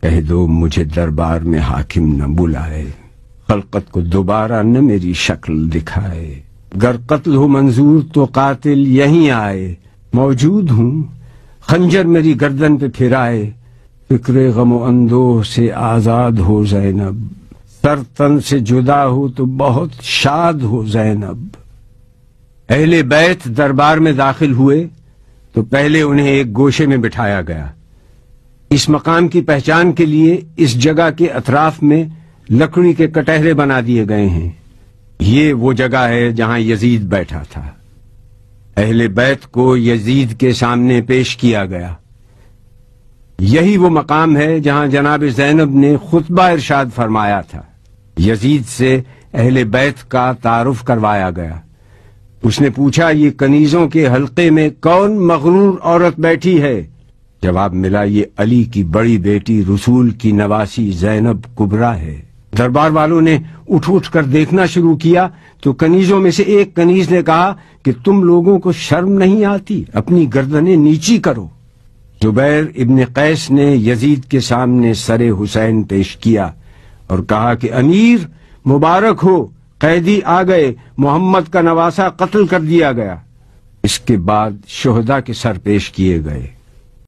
کہہ دو مجھے دربار میں حاکم نہ بلائے، خلقت کو دوبارہ نہ میری شکل دکھائے۔ گر قتل ہو منظور تو قاتل یہیں آئے۔ موجود ہوں، خنجر میری گردن پہ پھرائے۔ فکر غم و اندوہ سے آزاد ہو زینب۔ سر تن سے جدا ہو تو بہت شاد ہو زینب۔ اہل بیت دربار میں داخل ہوئے تو پہلے انہیں ایک گوشے میں بٹھایا گیا۔ اس مقام کی پہچان کے لیے اس جگہ کے اطراف میں لکڑی کے کٹہرے بنا دیے گئے ہیں۔ یہ وہ جگہ ہے جہاں یزید بیٹھا تھا۔ اہل بیت کو یزید کے سامنے پیش کیا گیا۔ یہی وہ مقام ہے جہاں جناب زینب نے خطبہ ارشاد فرمایا تھا۔ یزید سے اہل بیت کا تعارف کروایا گیا۔ اس نے پوچھا، یہ کنیزوں کے حلقے میں کون مغرور عورت بیٹھی ہے؟ جواب ملا، یہ علی کی بڑی بیٹی رسول کی نواسی زینب کبرا ہے۔ دربار والوں نے اٹھ اٹھ کر دیکھنا شروع کیا تو کنیزوں میں سے ایک کنیز نے کہا کہ تم لوگوں کو شرم نہیں آتی، اپنی گردنیں نیچی کرو۔ زبیر ابن قیس نے یزید کے سامنے سر حسین پیش کیا اور کہا کہ امیر مبارک ہو، قیدی آ گئے، محمد کا نواسا قتل کر دیا گیا۔ اس کے بعد شہدا کے سر پیش کیے گئے۔